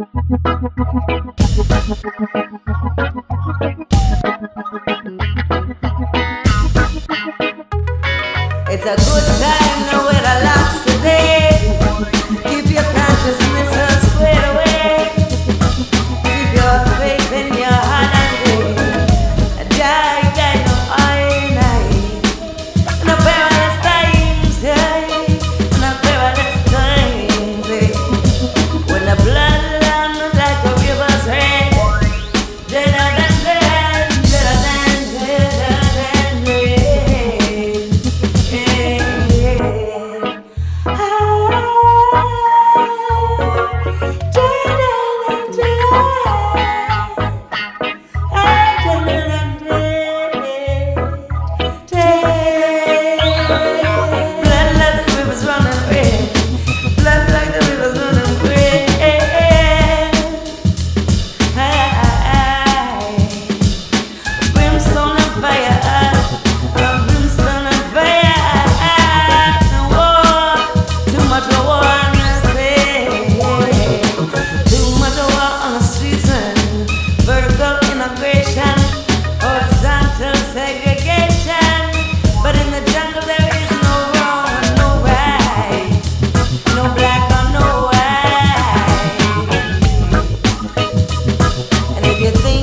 It's a good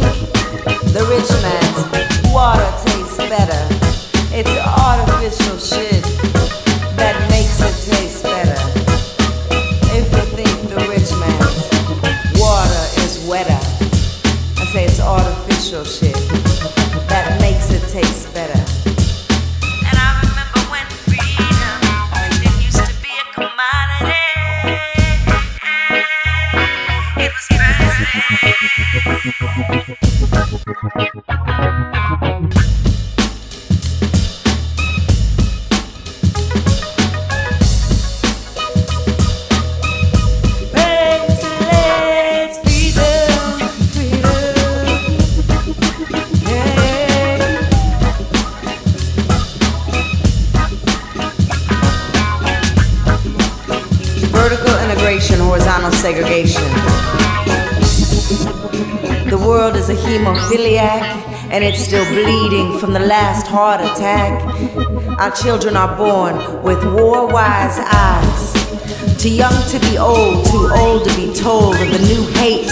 the rich man's water tastes better, it's artificial shit that makes it taste better. If you think the rich man's water is wetter, I say it's artificial shit Vertical integration, horizontal segregation. The world is a hemophiliac and it's still bleeding from the last heart attack. Our children are born with war wise eyes. Too young to be old, too old to be told of the new hate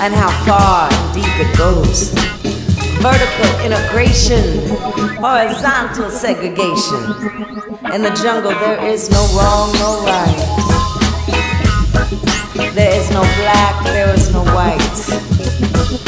and how far and deep it goes. Vertical integration, horizontal segregation. In the jungle, there is no wrong, no right. There is no black, there is no white.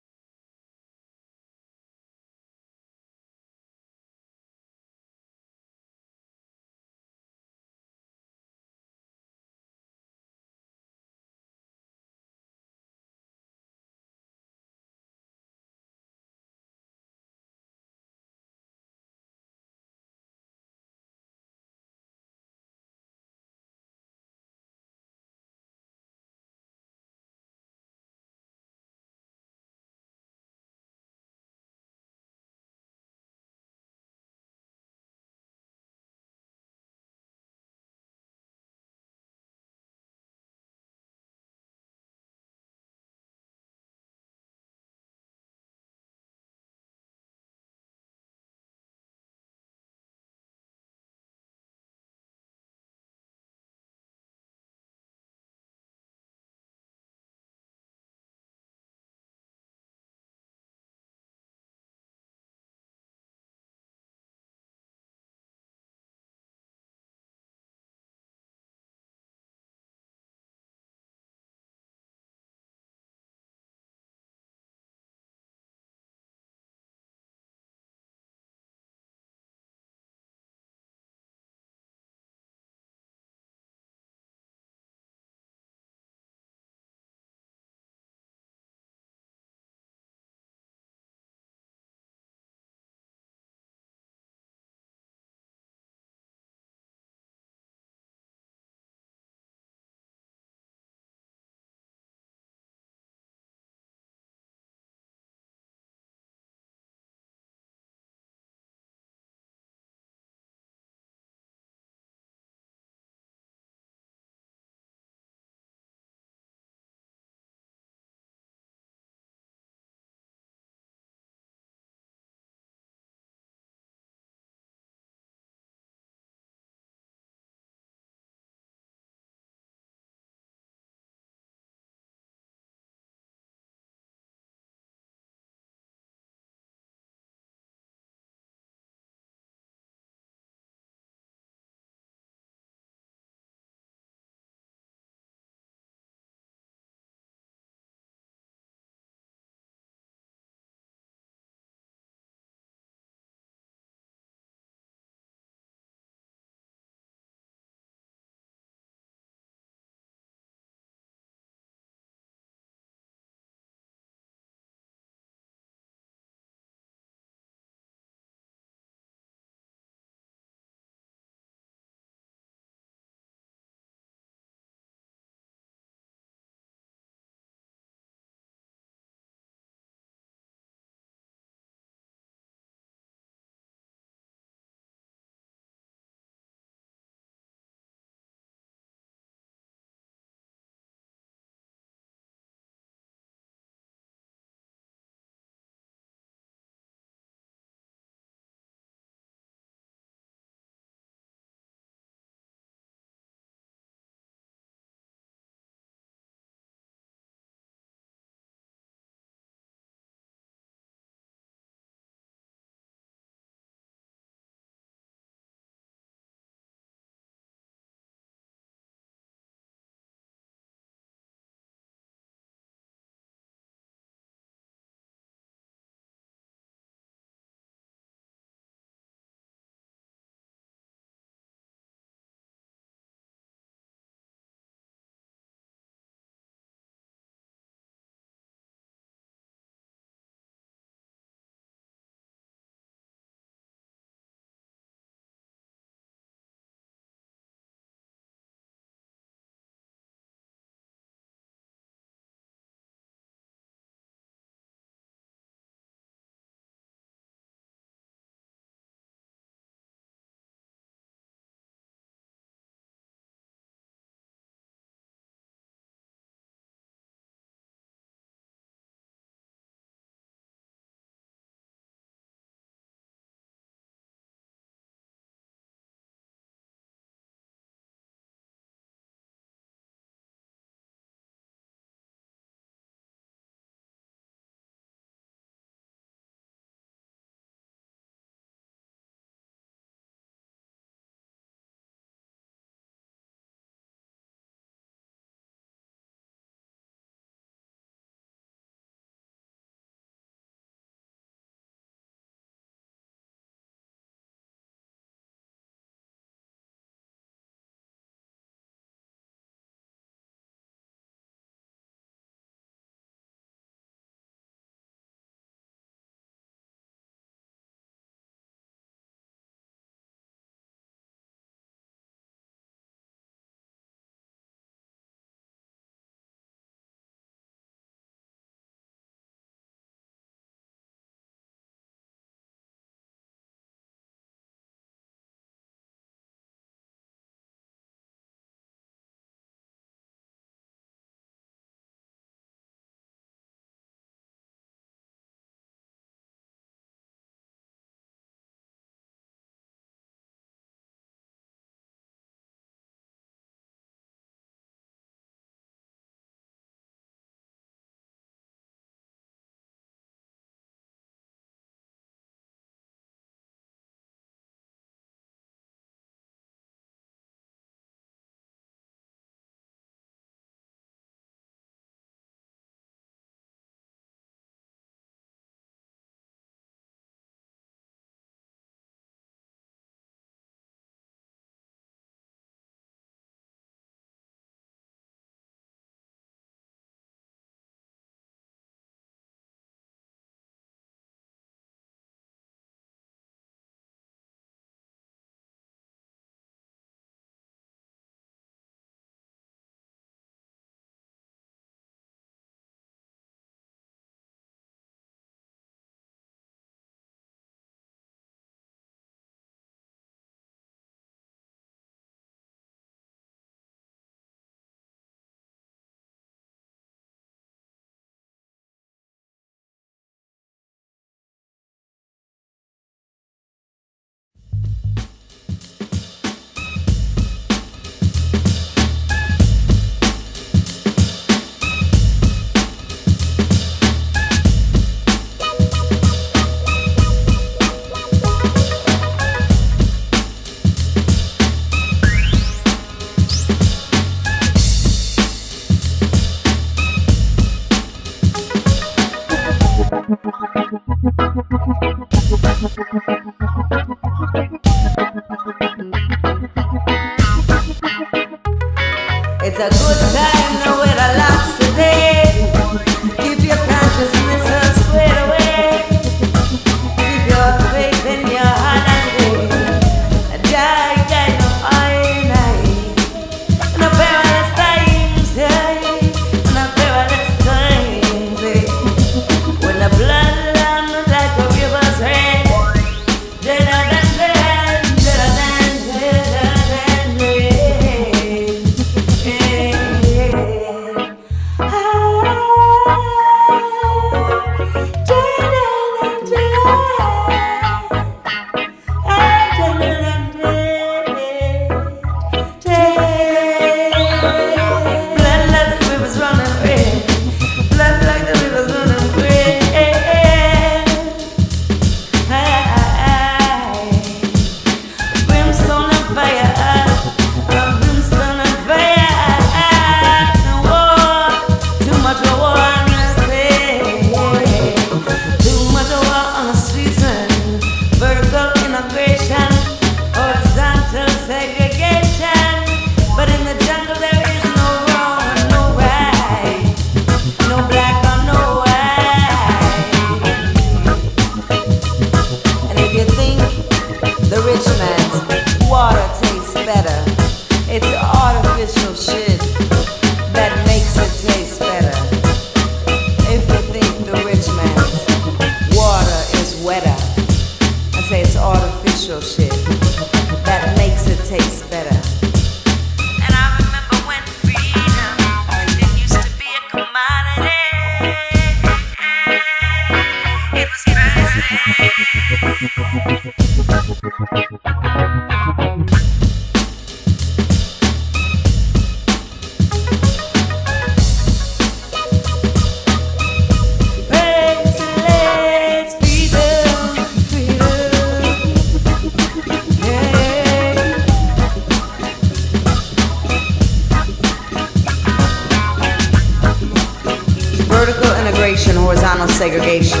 separation, horizontal segregation.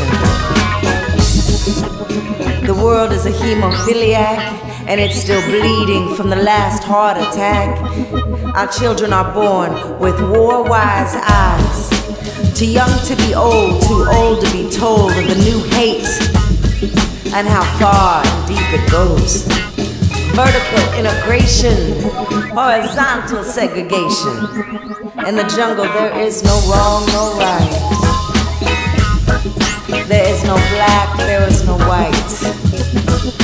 The world is a hemophiliac and it's still bleeding from the last heart attack. Our children are born with war wise eyes. Too young to be old, too old to be told of the new hate and how far and deep it goes. Vertical integration, horizontal segregation. In the jungle, there is no wrong, no right. There is no black, there is no white.